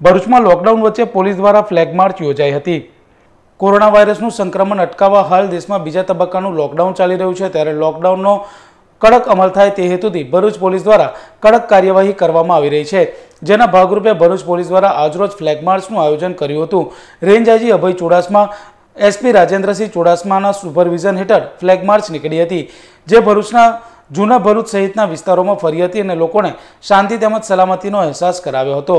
ભરૂચમાં લોકડાઉન વચ્ચે પોલીસ દ્વારા ફ્લેગ માર્ચ યોજાઈ હતી. કોરોના વાયરસનું સંક્રમણ અટકાવવા હાલ દેશમાં બીજા તબક્કાનું લોકડાઉન ચાલી રહ્યું છે. ત્યારે લોકડાઉનનો કડક અમલ થાય તે હેતુથી ભરૂચ પોલીસ દ્વારા કડક કાર્યવાહી કરવામાં આવી રહી છે. જેના ભાગરૂપે ભરૂચ પોલીસ દ્વારા આજરોજ ફ્લેગ માર્ચનું આયોજન કર્યું હતું. Range IG Abhay Chudasama SP Rajendrasinh ચુડાસમાના supervision હેઠળ ફ્લેગ માર્ચ નીકળી હતી, જે ભરૂચના જૂના ભરૂચ સહિતના વિસ્તારોમાં ફરી હતી અને લોકોને શાંતિ તેમજ સલામતીનો અહેસાસ કરાવ્યો હતો.